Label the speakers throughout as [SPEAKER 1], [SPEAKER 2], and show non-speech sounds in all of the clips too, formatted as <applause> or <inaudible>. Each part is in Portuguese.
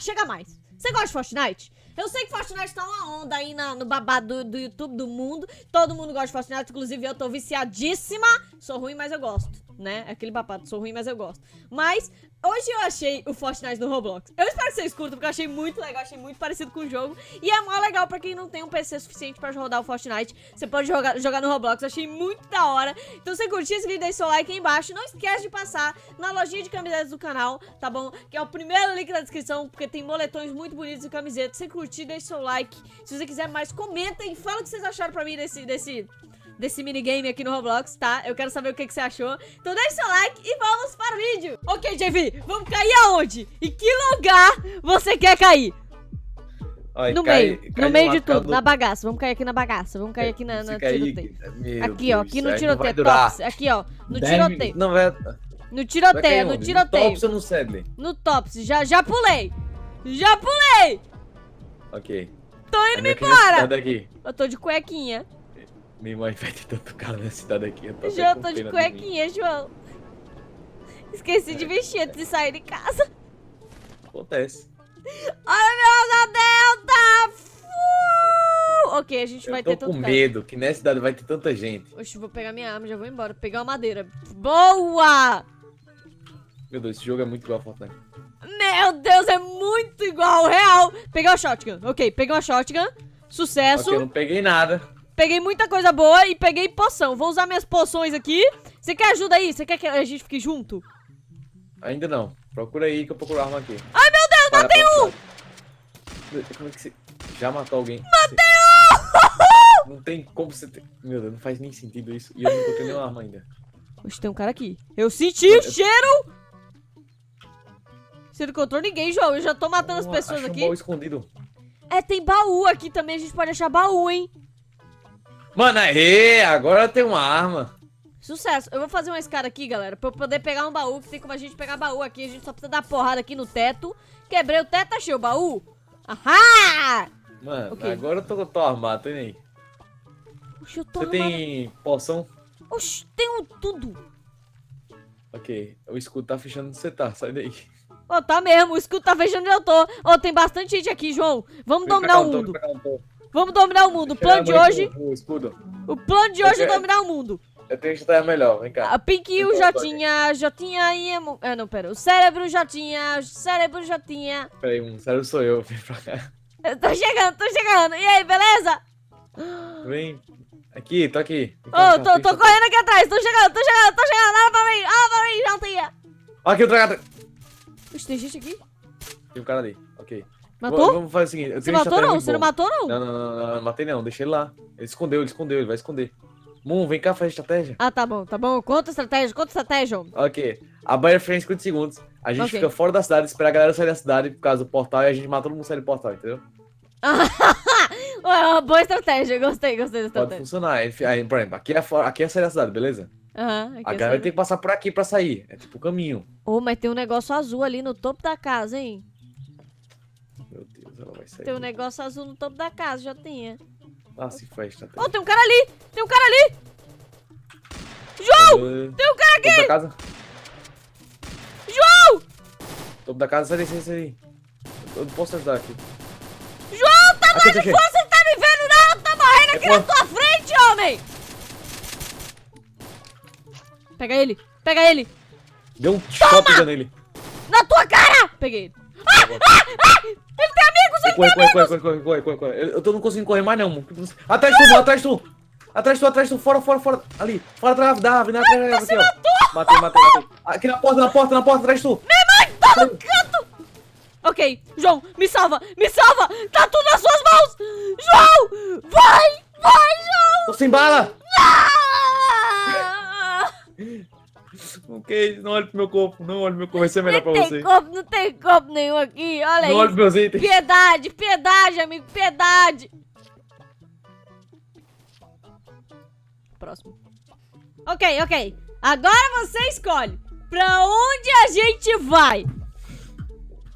[SPEAKER 1] chega mais. Você gosta de Fortnite? Eu sei que Fortnite tá uma onda aí na, no babado do, do YouTube do mundo. Todo mundo gosta de Fortnite, inclusive eu tô viciadíssima. Sou ruim, mas eu gosto, né? Aquele babado, sou ruim, mas eu gosto. Mas Hoje eu achei o Fortnite no Roblox. Eu espero que vocês curtam, porque eu achei muito legal, achei muito parecido com o jogo. E é mó legal pra quem não tem um PC suficiente pra rodar o Fortnite. Você pode jogar, jogar no Roblox, achei muito da hora. Então se você curtiu esse vídeo, deixa seu like aí embaixo. Não esquece de passar na lojinha de camisetas do canal, tá bom? Que é o primeiro link na descrição, porque tem moletões muito bonitos e camisetas. Se você curtir, deixa seu like. Se você quiser mais, comenta e fala o que vocês acharam pra mim desse... desse desse minigame aqui no Roblox, tá? Eu quero saber o que, que você achou. Então deixa seu like e vamos para o vídeo. Ok, JV, vamos cair aonde? Em que lugar você quer cair? No
[SPEAKER 2] cai,
[SPEAKER 1] meio,
[SPEAKER 2] cai
[SPEAKER 1] no meio de tudo, na bagaça. Vamos cair aqui na bagaça, vamos cair aqui na, na
[SPEAKER 2] cair-
[SPEAKER 1] Aqui, ó,
[SPEAKER 2] Deus,
[SPEAKER 1] aqui no tiroteio, tops. Aqui, ó, no tiroteio.
[SPEAKER 2] Não vai.
[SPEAKER 1] No tiroteio, no tiroteio.
[SPEAKER 2] No Tops ou no Sedley?
[SPEAKER 1] No tops, já, já pulei. Já pulei.
[SPEAKER 2] Ok.
[SPEAKER 1] Tô indo me embora. Eu tô de cuequinha.
[SPEAKER 2] Minha mãe vai ter tanto cara nessa cidade aqui. Eu tô
[SPEAKER 1] eu
[SPEAKER 2] com
[SPEAKER 1] tô de cuequinha, João. Esqueci de vestir antes de sair de casa.
[SPEAKER 2] Acontece.
[SPEAKER 1] Olha meu delta! Fu! Ok, a gente vai
[SPEAKER 2] eu tô
[SPEAKER 1] ter
[SPEAKER 2] com
[SPEAKER 1] tanto cara.
[SPEAKER 2] medo que nessa cidade vai ter tanta gente.
[SPEAKER 1] Oxe, vou pegar minha arma, já vou embora. Pegar uma madeira. Boa!
[SPEAKER 2] Meu Deus, esse jogo é muito igual a Fortnite.
[SPEAKER 1] Meu Deus, é muito igual, real. Peguei uma shotgun. Ok, peguei uma shotgun. Sucesso.
[SPEAKER 2] Ok, eu não peguei nada.
[SPEAKER 1] Peguei muita coisa boa e peguei poção. Vou usar minhas poções aqui. Você quer ajuda aí? Você quer que a gente fique junto?
[SPEAKER 2] Ainda não. Procura aí que eu procuro arma aqui.
[SPEAKER 1] Ai, meu Deus,
[SPEAKER 2] Vai,
[SPEAKER 1] matei um!
[SPEAKER 2] Como é que você. Já matou alguém?
[SPEAKER 1] Matei
[SPEAKER 2] um! Não tem como você ter. Meu Deus, não faz nem sentido isso. E eu não encontrei nenhuma arma ainda.
[SPEAKER 1] Oxe, tem um cara aqui. Eu senti o cheiro! Você não encontrou ninguém, João. Eu já tô matando as pessoas
[SPEAKER 2] achei um
[SPEAKER 1] aqui.
[SPEAKER 2] baú escondido.
[SPEAKER 1] É, tem baú aqui também. A gente pode achar baú, hein?
[SPEAKER 2] Mano, aê, agora tem uma arma.
[SPEAKER 1] Sucesso. Eu vou fazer uma escada aqui, galera, pra eu poder pegar um baú, que tem como a gente pegar baú aqui. A gente só precisa dar porrada aqui no teto. Quebrei o teto, achei o baú. Ahá!
[SPEAKER 2] Mano,
[SPEAKER 1] Ok.
[SPEAKER 2] agora eu tô, tô armado, tô aí.
[SPEAKER 1] Oxe, eu tô
[SPEAKER 2] Você
[SPEAKER 1] armada.
[SPEAKER 2] tem poção?
[SPEAKER 1] Oxe, tem um tudo.
[SPEAKER 2] Ok, o escudo tá fechando onde você tá, sai daí.
[SPEAKER 1] Ó, tá mesmo. O escudo tá fechando onde eu tô. Ó, tem bastante gente aqui, João. Vamos
[SPEAKER 2] Vem
[SPEAKER 1] dominar
[SPEAKER 2] cá,
[SPEAKER 1] o
[SPEAKER 2] um
[SPEAKER 1] mundo. Vamos dominar o mundo. O plano de hoje...
[SPEAKER 2] O escudo.
[SPEAKER 1] O plano de hoje é dominar o mundo.
[SPEAKER 2] Eu tenho que estar melhor, vem cá.
[SPEAKER 1] A Pink e o
[SPEAKER 2] Então,
[SPEAKER 1] Jotinha, Jotinha e emo... Ah, não, pera. O cérebro Jotinha, cérebro Jotinha.
[SPEAKER 2] Peraí, um sério sou eu, <laughs> vem pra cá.
[SPEAKER 1] Eu tô chegando, tô chegando. E aí, beleza?
[SPEAKER 2] Vem. Aqui, tô aqui.
[SPEAKER 1] Ô,
[SPEAKER 2] cá,
[SPEAKER 1] tô, tô correndo aqui atrás. Tô chegando, tô chegando, tô chegando. Olha pra mim, olha pra mim, Jotinha.
[SPEAKER 2] Ó, aqui o dragão.
[SPEAKER 1] Ixi, tem gente aqui.
[SPEAKER 2] Tem um cara ali, ok.
[SPEAKER 1] Matou?
[SPEAKER 2] Vamos fazer o seguinte. Eu
[SPEAKER 1] Você matou não? Você não matou não?
[SPEAKER 2] Não, não, não, não, não, matei não, deixei ele lá. Ele escondeu, ele escondeu, ele vai esconder. Moon, vem cá, faz estratégia.
[SPEAKER 1] Ah, tá bom, tá bom. Conta estratégia, conta estratégia.
[SPEAKER 2] Ok. A barreira frente 50 segundos. A gente
[SPEAKER 1] Ok.
[SPEAKER 2] fica fora da cidade, espera a galera sair da cidade por causa do portal e a gente mata todo mundo sair do portal, entendeu? <laughs>
[SPEAKER 1] Ué, é uma boa estratégia. Gostei, gostei da
[SPEAKER 2] Pode
[SPEAKER 1] estratégia.
[SPEAKER 2] funcionar. Aí, por exemplo, aqui é, fora, aqui é sair da cidade, beleza?
[SPEAKER 1] Aqui
[SPEAKER 2] A
[SPEAKER 1] é
[SPEAKER 2] galera tem que passar por aqui pra sair. É tipo o caminho.
[SPEAKER 1] Ô, mas tem um negócio azul ali no topo da casa, hein?
[SPEAKER 2] Ela vai sair.
[SPEAKER 1] Tem um negócio azul no topo da casa, já tinha.
[SPEAKER 2] Ah, se faz estratégia.
[SPEAKER 1] Ô, tem um cara ali! Tem um cara ali! João! Tem um cara
[SPEAKER 2] Topo da
[SPEAKER 1] aqui!
[SPEAKER 2] casa.
[SPEAKER 1] João!
[SPEAKER 2] Topo da casa, sai daí, sai daí. Eu não posso ajudar aqui.
[SPEAKER 1] João, tá
[SPEAKER 2] Aqui,
[SPEAKER 1] mais
[SPEAKER 2] aqui.
[SPEAKER 1] você tá me vendo não? Tô morrendo aqui
[SPEAKER 2] É
[SPEAKER 1] na tua frente, homem! Pega ele, pega ele!
[SPEAKER 2] Deu um shotgun nele.
[SPEAKER 1] Na tua cara! Peguei ele. <laughs> Ele tem amigos, ele
[SPEAKER 2] Corre,
[SPEAKER 1] tem
[SPEAKER 2] corre,
[SPEAKER 1] amigos!
[SPEAKER 2] corre, corre, corre, corre, corre. Eu eu tô não conseguindo correr mais não. mano. Atrás de tu, atrás de tu. Atrás de tu, atrás de tu, fora, fora, fora. Ali, fora da árvore, da árvore, atrás da árvore, aqui, ó. Matei, matei, matei. Aqui na porta, na porta, na porta, atrás de tu.
[SPEAKER 1] Tá no canto! Ok, João, me salva, me salva! Tá tudo nas suas mãos! João! Vai! Vai, João!
[SPEAKER 2] Tô sem bala.
[SPEAKER 1] Ah!
[SPEAKER 2] Ok, não olhe pro meu corpo, não olhe pro meu corpo, vai ser melhor pra
[SPEAKER 1] Não
[SPEAKER 2] você.
[SPEAKER 1] tem corpo, não tem corpo nenhum aqui, olha
[SPEAKER 2] Não olhe meus itens.
[SPEAKER 1] Piedade, piedade, amigo, piedade. Próximo. Ok, ok. Agora você escolhe. Pra onde a gente vai?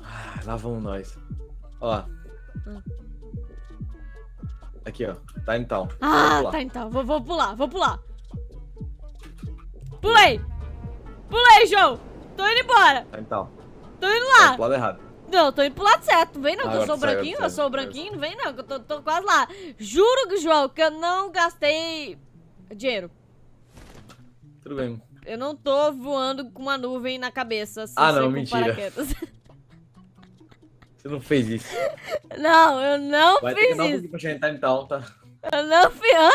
[SPEAKER 2] Ah, Lá vamos nós. Ó.
[SPEAKER 1] Hum.
[SPEAKER 2] Aqui, ó. Tá então.
[SPEAKER 1] Ah, tá então. Vou, vou pular, vou pular. Pulei. Pulei, João. Tô indo embora.
[SPEAKER 2] Tá então.
[SPEAKER 1] Tô indo lá.
[SPEAKER 2] pro lado errado.
[SPEAKER 1] Não, tô indo pro lado certo. Não vem não, que eu sou branquinho, eu sou branquinho. Não vem não, que eu tô, tô quase lá. Juro, João, que eu não gastei dinheiro.
[SPEAKER 2] Tudo bem.
[SPEAKER 1] Eu não tô voando com uma nuvem na cabeça.
[SPEAKER 2] Ah, não, mentira. <laughs> Você não fez isso.
[SPEAKER 1] Não, eu não
[SPEAKER 2] Vai ter que
[SPEAKER 1] fiz
[SPEAKER 2] dar um
[SPEAKER 1] isso.
[SPEAKER 2] pouquinho pra gente entrar em tal, tá?
[SPEAKER 1] Eu não fiz. Hã?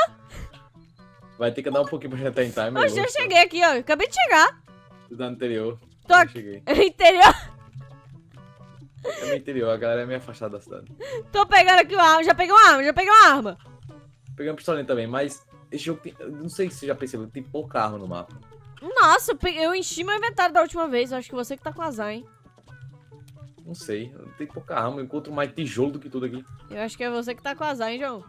[SPEAKER 2] Vai ter que dar um pouquinho pra gente entrar em time.
[SPEAKER 1] Hoje eu cheguei aqui, ó. Acabei de chegar.
[SPEAKER 2] Do anterior.
[SPEAKER 1] Tô
[SPEAKER 2] cheguei. <laughs>
[SPEAKER 1] Interior.
[SPEAKER 2] É meu interior, a galera é meio afastada da cidade.
[SPEAKER 1] Tô pegando aqui uma arma. Já peguei uma arma, já peguei uma arma.
[SPEAKER 2] Peguei um pistolinho também, mas esse jogo tem. Não sei se você já percebeu, tem pouca arma no mapa.
[SPEAKER 1] Nossa, eu enchi meu inventário da última vez. Eu acho que você que tá com azar, hein?
[SPEAKER 2] Não sei, tem pouca arma. Eu encontro mais tijolo do que tudo aqui.
[SPEAKER 1] Eu acho que é você que tá com azar, hein, João?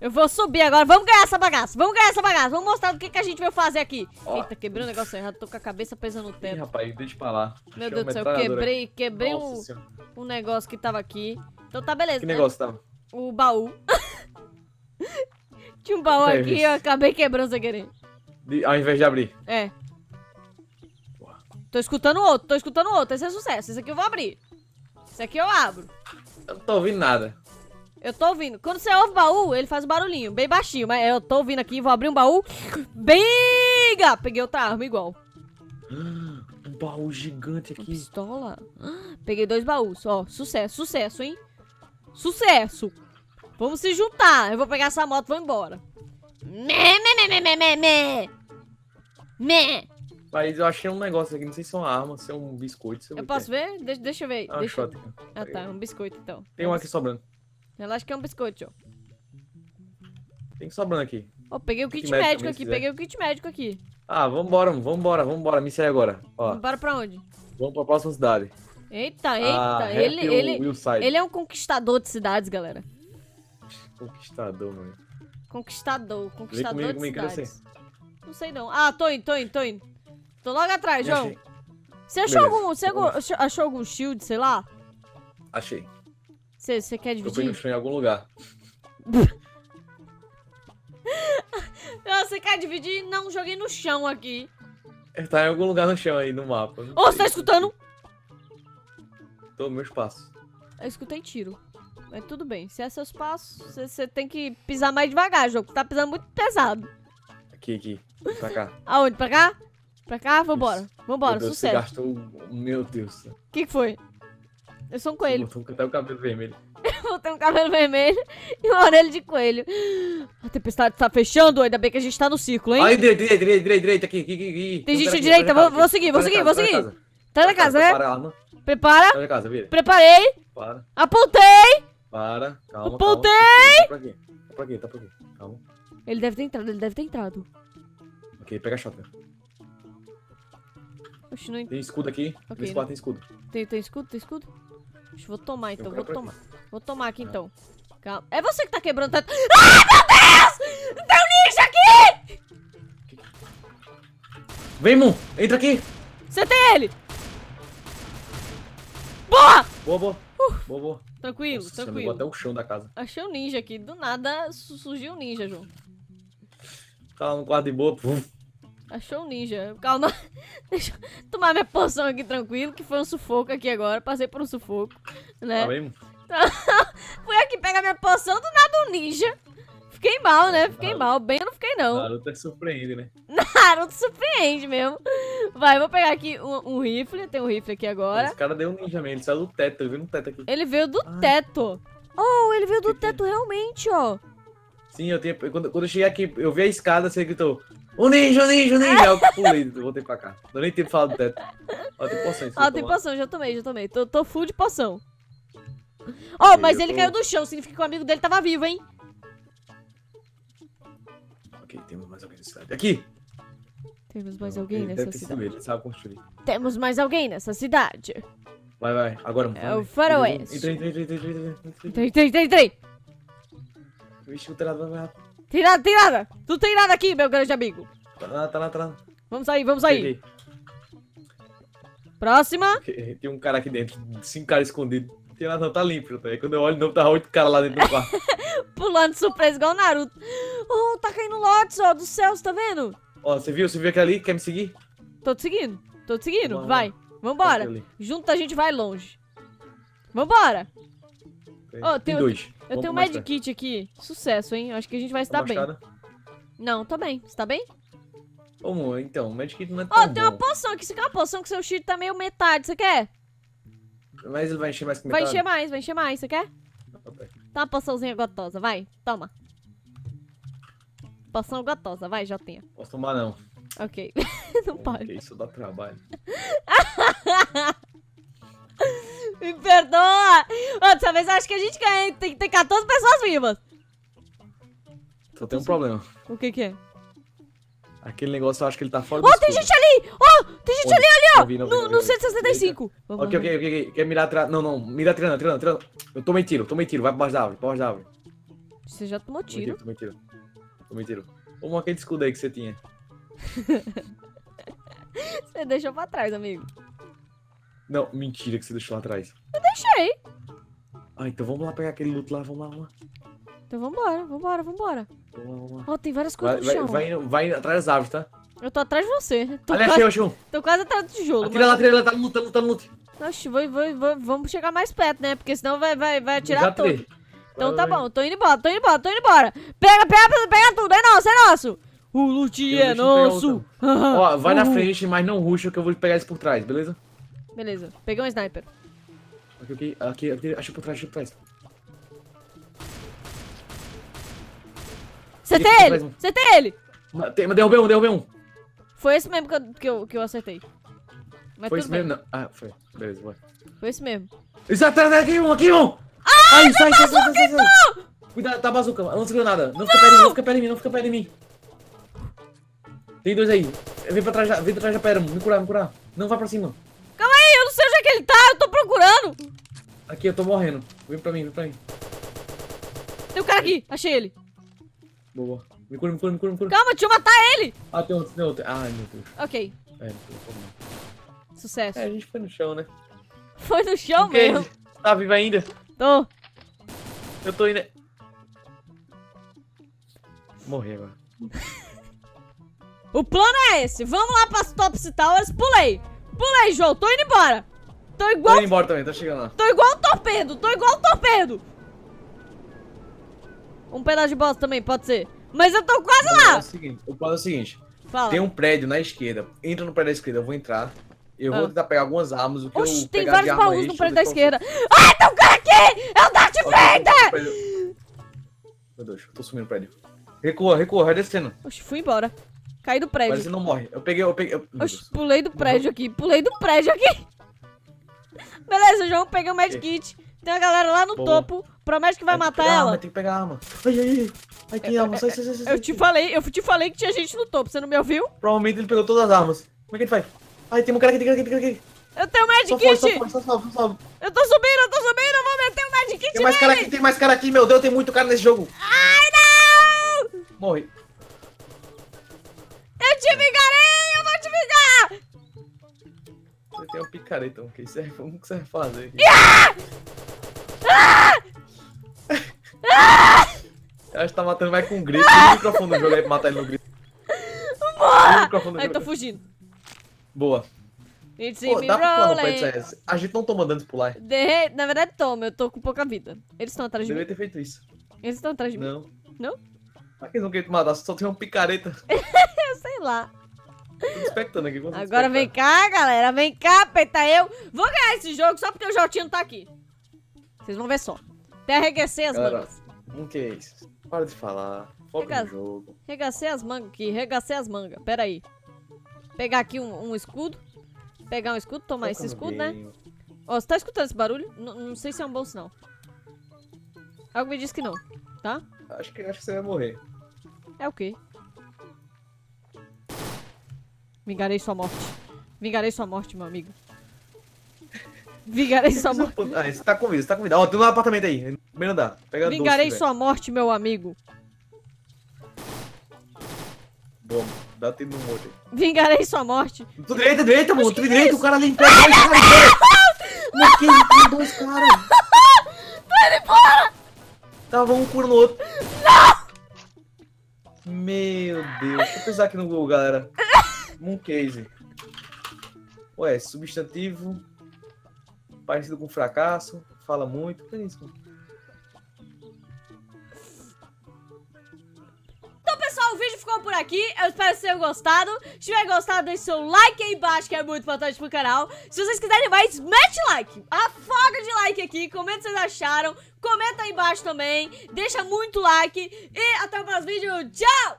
[SPEAKER 1] Eu vou subir agora. Vamos ganhar essa bagaça. Vamos ganhar essa bagaça. Vamos mostrar do que, que a gente veio fazer aqui.
[SPEAKER 2] Ó.
[SPEAKER 1] Eita, quebrei o negócio errado. Tô com a cabeça pesando no
[SPEAKER 2] Ih,
[SPEAKER 1] teto.
[SPEAKER 2] rapaz, deixa pra lá.
[SPEAKER 1] Meu
[SPEAKER 2] Achei
[SPEAKER 1] Deus do céu,
[SPEAKER 2] metralhadora
[SPEAKER 1] quebrei, quebrei
[SPEAKER 2] Nossa
[SPEAKER 1] um, um negócio que tava aqui. Então tá beleza.
[SPEAKER 2] Que negócio tava?
[SPEAKER 1] O baú. <laughs> Tinha um baú aqui
[SPEAKER 2] isso.
[SPEAKER 1] eu acabei quebrando sem querer.
[SPEAKER 2] De- ao invés de abrir.
[SPEAKER 1] É. Tô escutando outro, tô escutando outro. Esse é sucesso. Esse aqui eu vou abrir. Esse aqui eu abro.
[SPEAKER 2] Eu não tô ouvindo nada.
[SPEAKER 1] Eu tô ouvindo. Quando você ouve o baú, ele faz um barulhinho, bem baixinho. Mas eu tô ouvindo aqui, vou abrir um baú. Biga! Peguei outra arma igual. <gasps>
[SPEAKER 2] Um baú gigante
[SPEAKER 1] Uma
[SPEAKER 2] aqui.
[SPEAKER 1] pistola. Ah, <gasps> Peguei dois baús. Ó, sucesso, sucesso, hein? Sucesso. Vamos se juntar. Eu vou pegar essa moto e vou embora. Mé, mé, mé, mé, mé, mé. Mé.
[SPEAKER 2] Mas eu achei um negócio aqui, não sei se é uma arma, se é um biscoito.
[SPEAKER 1] Eu posso ver? Deixa, deixa eu ver.
[SPEAKER 2] Ah,
[SPEAKER 1] deixa eu-. Ah, tá. Um biscoito, então.
[SPEAKER 2] Tem um aqui sobrando.
[SPEAKER 1] Relaxa que é um biscoito, ó.
[SPEAKER 2] Tem sobrando aqui.
[SPEAKER 1] Ó, peguei o kit,
[SPEAKER 2] Kit médico
[SPEAKER 1] médico aqui, peguei o kit médico aqui.
[SPEAKER 2] Ah, vambora, vambora, vambora. Me segue agora. Ó,
[SPEAKER 1] Bora pra onde?
[SPEAKER 2] vamos pra próxima cidade.
[SPEAKER 1] Eita, eita.
[SPEAKER 2] Ah,
[SPEAKER 1] ele,
[SPEAKER 2] Happy
[SPEAKER 1] ele,
[SPEAKER 2] Willside.
[SPEAKER 1] ele é um conquistador de cidades, galera.
[SPEAKER 2] Conquistador, mano.
[SPEAKER 1] Conquistador, conquistador
[SPEAKER 2] comigo,
[SPEAKER 1] de
[SPEAKER 2] comigo,
[SPEAKER 1] cidades. Não sei não. Ah, tô indo, tô indo, tô indo. Tô logo atrás, João. Você achou
[SPEAKER 2] Beleza.
[SPEAKER 1] algum, você achou algum shield, sei lá?
[SPEAKER 2] Achei.
[SPEAKER 1] Você, você quer
[SPEAKER 2] Eu peguei
[SPEAKER 1] dividir?
[SPEAKER 2] no chão em algum lugar. <laughs>
[SPEAKER 1] Você quer dividir? Não, joguei no chão aqui.
[SPEAKER 2] Ele tá em algum lugar no chão aí, no mapa.
[SPEAKER 1] Ô, você
[SPEAKER 2] sei.
[SPEAKER 1] tá escutando?
[SPEAKER 2] Tô no meu espaço.
[SPEAKER 1] Eu escutei tiro. Mas tudo bem, se é seus passos, você, você tem que pisar mais devagar, jogo. Tá pisando muito pesado.
[SPEAKER 2] Aqui, aqui. Pra cá. <laughs>
[SPEAKER 1] Aonde? Pra cá? Pra cá? Vambora. Vambora,
[SPEAKER 2] Deus, você
[SPEAKER 1] sucesso.
[SPEAKER 2] gastou... Meu Deus.
[SPEAKER 1] O que, que foi? Eu sou um coelho.
[SPEAKER 2] Botou até o cabelo vermelho. <laughs>
[SPEAKER 1] Vou ter um cabelo vermelho e uma orelha de coelho. A tempestade tá fechando, ainda bem que a gente tá no círculo, hein?
[SPEAKER 2] Aí, direita, direita, direita, direita, direita, aqui, aqui, aqui.
[SPEAKER 1] Tem
[SPEAKER 2] um
[SPEAKER 1] gente à direita, vou, vou seguir, vou seguir, vou seguir. Tá na casa, né? Prepara,
[SPEAKER 2] Atrás da casa, vira.
[SPEAKER 1] preparei,
[SPEAKER 2] Para,
[SPEAKER 1] apontei.
[SPEAKER 2] para. Calma,
[SPEAKER 1] Apontei!
[SPEAKER 2] calma. Tá por aqui. Tá por aqui, tá por aqui. Calma.
[SPEAKER 1] Ele deve ter entrado, ele deve ter entrado.
[SPEAKER 2] Ok, pega a shotgun.
[SPEAKER 1] Oxe, não
[SPEAKER 2] Tem escudo aqui.
[SPEAKER 1] Ok,
[SPEAKER 2] Nesse quarto tem escudo.
[SPEAKER 1] tem, tem escudo, tem escudo? Oxe, vou tomar então,
[SPEAKER 2] Eu
[SPEAKER 1] vou tomar. Vou tomar aqui
[SPEAKER 2] Ah.
[SPEAKER 1] então. Calma. É você que tá quebrando tanto. Ai, meu Deus! Tem um ninja aqui!
[SPEAKER 2] Vem, Moon! Entra aqui!
[SPEAKER 1] Você tem ele! Boa!
[SPEAKER 2] Boa, boa. Boa, boa.
[SPEAKER 1] Tranquilo,
[SPEAKER 2] Nossa, você
[SPEAKER 1] tranquilo.
[SPEAKER 2] até o chão da casa.
[SPEAKER 1] Achei um ninja aqui. Do nada su- surgiu um ninja, João.
[SPEAKER 2] Tá no quarto de boa. puf.
[SPEAKER 1] Achou um ninja. Calma. <laughs> Deixa eu tomar minha poção aqui tranquilo, que foi um sufoco aqui agora. Passei por um sufoco, né?
[SPEAKER 2] Tá bem? <laughs>
[SPEAKER 1] Fui aqui pegar minha poção, do nada um ninja. Fiquei mal, né? Fiquei mal. Bem eu não fiquei, não.
[SPEAKER 2] Naruto é surpreende, né? <laughs>
[SPEAKER 1] Naruto surpreende mesmo. Vai, vou pegar aqui um, um rifle. Tem um rifle aqui agora.
[SPEAKER 2] Esse cara deu um ninja mesmo. Ele saiu do teto. Ele veio no teto aqui.
[SPEAKER 1] Ele veio do
[SPEAKER 2] Ai.
[SPEAKER 1] teto. Oh, ele veio do
[SPEAKER 2] Que que
[SPEAKER 1] teto realmente, ó.
[SPEAKER 2] Sim, eu tinha. Quando, quando eu cheguei aqui, eu vi a escada, você gritou. O ninja, o ninja, o ninja! Eu pulei, voltei pra cá. Não nem tempo de falar do teto. Ó, tem poção.
[SPEAKER 1] Ah, tem poção, já tomei, já tomei. Tô, tô full de poção. Oh, mas ele
[SPEAKER 2] tô-
[SPEAKER 1] caiu do chão, significa que o amigo dele tava vivo, hein?
[SPEAKER 2] Ok, temos mais alguém nessa cidade. Aqui!
[SPEAKER 1] Temos mais
[SPEAKER 2] Não,
[SPEAKER 1] alguém nessa cidade.
[SPEAKER 2] ele, sabe construir.
[SPEAKER 1] Temos mais alguém nessa cidade.
[SPEAKER 2] Vai, vai. Agora,
[SPEAKER 1] É
[SPEAKER 2] vai.
[SPEAKER 1] o faroeste.
[SPEAKER 2] Entra, entra, entra, entra, entra.
[SPEAKER 1] Entrei, entrei, entrei, entrei.
[SPEAKER 2] Vixe, o telhado vai rápido.
[SPEAKER 1] Tem nada, tem nada. Tu tem nada aqui, meu grande amigo.
[SPEAKER 2] Tá lá, tá lá, tá lá.
[SPEAKER 1] Vamos sair, vamos sair. Próxima.
[SPEAKER 2] Tem um cara aqui dentro, cinco caras escondidos. Não tem nada, não, tá limpo. Tá? Quando eu olho, não, tá oito caras lá dentro do quarto. <laughs>
[SPEAKER 1] Pulando surpresa igual o Naruto. Oh, tá caindo lotes, ó, do céu, você tá vendo?
[SPEAKER 2] Ó, você viu? Você viu aquele ali? Quer me seguir?
[SPEAKER 1] Tô te seguindo, tô te seguindo.
[SPEAKER 2] Vamos,
[SPEAKER 1] Vai, vambora. Junto a gente vai longe. Vambora. Ô, tem
[SPEAKER 2] dois.
[SPEAKER 1] Eu tenho um medkit aqui. Sucesso, hein? Acho que a gente vai se dar bem. Não, tô bem. Você tá bem?
[SPEAKER 2] Vamos, então, o medkit não é
[SPEAKER 1] Ó,
[SPEAKER 2] tão
[SPEAKER 1] tem uma
[SPEAKER 2] bom.
[SPEAKER 1] poção aqui. Você quer uma poção que seu cheat tá meio metade. Você quer?
[SPEAKER 2] Mas ele vai encher mais que
[SPEAKER 1] Vai
[SPEAKER 2] metade.
[SPEAKER 1] encher mais, vai encher mais. Você quer?
[SPEAKER 2] Ok.
[SPEAKER 1] Tá uma poçãozinha gotosa. Vai, toma. Poção gotosa. Vai, Jotinha.
[SPEAKER 2] Posso tomar não.
[SPEAKER 1] Ok. <laughs> Não
[SPEAKER 2] Que
[SPEAKER 1] pode.
[SPEAKER 2] isso dá trabalho. <laughs>
[SPEAKER 1] Me perdoa! Ó, dessa vez eu acho que a gente ganha. Tem que ter 14 pessoas vivas.
[SPEAKER 2] Só tem um problema.
[SPEAKER 1] O que que é?
[SPEAKER 2] Aquele negócio eu acho que ele tá fora
[SPEAKER 1] Ó,
[SPEAKER 2] do
[SPEAKER 1] tem
[SPEAKER 2] escudo.
[SPEAKER 1] gente ali! Ó, tem gente
[SPEAKER 2] Onde?
[SPEAKER 1] ali, ali, ó!
[SPEAKER 2] Não vi, não
[SPEAKER 1] No,
[SPEAKER 2] vi,
[SPEAKER 1] no
[SPEAKER 2] não vi.
[SPEAKER 1] 165. Vamos,
[SPEAKER 2] Ok, ok, ok, ok. Quer mirar atrás? Não, não. Mira atirando, atirando, atirando. Eu tomei tiro, tomei tiro. Vai pra baixo da árvore, pra baixo da árvore.
[SPEAKER 1] Você já tomou
[SPEAKER 2] Tomei
[SPEAKER 1] tiro.
[SPEAKER 2] Tomei tiro. Tomei tiro. Vamos aquele escudo aí que você tinha. <laughs>
[SPEAKER 1] Você deixou pra trás, amigo.
[SPEAKER 2] Não, mentira que você deixou lá atrás.
[SPEAKER 1] Deixei.
[SPEAKER 2] Ah, então vamos lá pegar aquele loot lá, vamos lá, vamos lá.
[SPEAKER 1] Então vambora, vambora, vambora. Ó, tem várias
[SPEAKER 2] Vai,
[SPEAKER 1] coisas no
[SPEAKER 2] vai,
[SPEAKER 1] chão.
[SPEAKER 2] vai, indo- vai indo atrás das árvores, tá?
[SPEAKER 1] Eu tô atrás de você. Tô,
[SPEAKER 2] Ali,
[SPEAKER 1] quase,
[SPEAKER 2] achei, achei um.
[SPEAKER 1] tô quase atrás do tijolo.
[SPEAKER 2] Atira lá, atira lá, tá no loot, tá no loot, tá no loot.
[SPEAKER 1] Mas... Oxi, vou, vou, vou- vamos chegar mais perto, né? Porque senão vai, vai, vai
[SPEAKER 2] Já
[SPEAKER 1] atirar tudo. Então tá bom, tô indo embora, tô indo embora, tô indo embora. Pega, pega, pega tudo, é nosso, é nosso. O loot
[SPEAKER 2] Eu
[SPEAKER 1] é
[SPEAKER 2] eu
[SPEAKER 1] nosso. <laughs>
[SPEAKER 2] Ó, vai na frente, mas não ruxa que eu vou pegar eles por trás, beleza?
[SPEAKER 1] Beleza, peguei um sniper.
[SPEAKER 2] Aqui, aqui, aqui, aqui achei por trás, achei por trás.
[SPEAKER 1] Você tem ele, você tem ele.
[SPEAKER 2] Tem- mas derrubei um, derrubei um.
[SPEAKER 1] Foi esse mesmo que eu, que eu, que eu acertei. Mas
[SPEAKER 2] Foi esse
[SPEAKER 1] bem,
[SPEAKER 2] mesmo? Não. Ah, foi. Beleza, vai.
[SPEAKER 1] foi esse mesmo.
[SPEAKER 2] Isso, atrás, aqui um, aqui um! Ai, sai, sai, sai, sai, sai. Cuidado, tá bazuca, lança granada. Não fica perto de mim, não fica perto de mim, não fica perto de mim. Tem dois aí. Vem pra trás, vem pra trás da pedra, me curar, me curar. Não vai pra cima.
[SPEAKER 1] É que ele tá, eu tô procurando.
[SPEAKER 2] Aqui, eu tô morrendo. Vem pra mim, vem pra mim.
[SPEAKER 1] Tem um cara aqui, achei ele.
[SPEAKER 2] Boa. Me cura, me cura, me cura, me cura.
[SPEAKER 1] Calma, deixa eu matar ele.
[SPEAKER 2] Ah, tem outro, tem outro. Ai, meu Deus.
[SPEAKER 1] Ok,
[SPEAKER 2] É, não tem como.
[SPEAKER 1] sucesso.
[SPEAKER 2] É, a gente foi no chão, né?
[SPEAKER 1] Foi no chão
[SPEAKER 2] Ok,
[SPEAKER 1] mesmo.
[SPEAKER 2] Tá vivo ainda?
[SPEAKER 1] Tô.
[SPEAKER 2] Eu tô indo. Morri agora. <laughs>
[SPEAKER 1] O plano é esse. Vamos lá pras Top Towers. Pulei. Pulei, João. Tô indo embora. Tô
[SPEAKER 2] Tô
[SPEAKER 1] igual,
[SPEAKER 2] indo embora também, tá chegando lá.
[SPEAKER 1] tô igual um torpedo. Tô igual um torpedo. Um pedaço de bosta também, pode ser. Mas eu tô quase
[SPEAKER 2] O plano é
[SPEAKER 1] lá.
[SPEAKER 2] o seguinte, o plano é o seguinte.
[SPEAKER 1] Fala.
[SPEAKER 2] Tem um prédio na esquerda. Entra no prédio da esquerda, eu vou entrar. Eu
[SPEAKER 1] Ah.
[SPEAKER 2] vou tentar pegar algumas armas. O que
[SPEAKER 1] Oxi,
[SPEAKER 2] eu
[SPEAKER 1] tem
[SPEAKER 2] pegar
[SPEAKER 1] vários baús no prédio da
[SPEAKER 2] eu
[SPEAKER 1] esquerda. Ai, tem um cara aqui! É o Darth Vader!
[SPEAKER 2] Meu Deus, eu tô sumindo no prédio. Recua, recua, vai descendo.
[SPEAKER 1] Oxi, fui embora. Caí do
[SPEAKER 2] Mas
[SPEAKER 1] prédio.
[SPEAKER 2] você não morre. Eu peguei, eu peguei. eu-
[SPEAKER 1] Oxi, pulei do prédio aqui. Pulei do prédio aqui. Beleza, João. Peguei o medkit. Tem uma galera lá no
[SPEAKER 2] Boa.
[SPEAKER 1] topo. Promete que vai
[SPEAKER 2] que
[SPEAKER 1] matar ela.
[SPEAKER 2] Arma, tem que pegar arma. Ai, ai, ai. Ai, tem arma. Sai, sai, sai, sai.
[SPEAKER 1] Eu te falei, eu te falei que tinha gente no topo. Você não me ouviu?
[SPEAKER 2] Provavelmente ele pegou todas as armas. Como é que ele faz? Ai, tem um cara aqui, tem um cara aqui, tem um cara aqui.
[SPEAKER 1] Eu tenho medkit.
[SPEAKER 2] só foge, só sobe, sobe.
[SPEAKER 1] Eu tô subindo, eu tô subindo. Eu vou meter o medkit
[SPEAKER 2] Tem mais cara
[SPEAKER 1] nele.
[SPEAKER 2] aqui, tem mais cara aqui, meu Deus, tem muito cara nesse jogo.
[SPEAKER 1] Ai, não!
[SPEAKER 2] Morre.
[SPEAKER 1] Eu te vingarei, eu vou te vingar.
[SPEAKER 2] Você tem um picareta, o que serve? Como que você vai fazer aqui? Eu acho que tá matando mais com grito. Tem o microfone do jogo aí pra matar ele no grito. Do
[SPEAKER 1] Aí tô fugindo.
[SPEAKER 2] Boa.
[SPEAKER 1] It's
[SPEAKER 2] Pô, dá pra pular no. A gente não toma dano de pular.
[SPEAKER 1] De- Na verdade, toma, eu tô com pouca vida. Eles estão atrás de mim.
[SPEAKER 2] Deveria ter feito isso.
[SPEAKER 1] Eles estão atrás de mim.
[SPEAKER 2] Não.
[SPEAKER 1] Não?
[SPEAKER 2] Pra que eles não querem te matar? Só tem um picareta. <laughs>
[SPEAKER 1] Eu sei lá.
[SPEAKER 2] Tô expectando aqui.
[SPEAKER 1] Agora vem cá, galera. Vem cá, peita eu. Vou ganhar esse jogo só porque o Jotinho tá aqui. Vocês vão ver só. Até arregacei as
[SPEAKER 2] Galera.
[SPEAKER 1] mangas.
[SPEAKER 2] Não que é isso. Para de falar. Foca
[SPEAKER 1] Fica-
[SPEAKER 2] no jogo.
[SPEAKER 1] Regacei as mangas aqui, regacei as mangas. Pera aí. Pegar aqui um, um escudo. Pegar um escudo, tomar
[SPEAKER 2] Foca
[SPEAKER 1] esse escudo, né? Ó, você tá escutando esse barulho? N- não sei se é um bom sinal. Algo me diz que não, tá?
[SPEAKER 2] Acho que, acho que você vai morrer.
[SPEAKER 1] É o quê? Vingarei sua morte. Vingarei sua morte, meu amigo. Vingarei sua morte. <laughs>
[SPEAKER 2] Ah, você tá com vida, você tá com vida. Ó, tem um apartamento aí. Primeiro andar. Pega doce,
[SPEAKER 1] Vingarei
[SPEAKER 2] velho.
[SPEAKER 1] sua morte, meu amigo.
[SPEAKER 2] Boa, dá tempo no morto aí.
[SPEAKER 1] Vingarei sua morte.
[SPEAKER 2] Tu direita, direita, mano. Tu direita, o cara ali em pé. Dois pé. Mas que tem dois caras.
[SPEAKER 1] Vai embora!
[SPEAKER 2] Tava um curo no outro. Não! Meu Deus. Deixa eu pensar aqui no Google, galera. Mooncase. Ué, substantivo. Parecido com fracasso. fala muito. Que isso?
[SPEAKER 1] Então, pessoal, o vídeo ficou por aqui. Eu espero que vocês tenham gostado. Se tiver gostado, deixe seu like aí embaixo, que é muito importante pro canal. Se vocês quiserem mais, mete like. Afoga de like aqui. Comenta o que vocês acharam. Comenta aí embaixo também. Deixa muito like. E até o próximo vídeo. Tchau!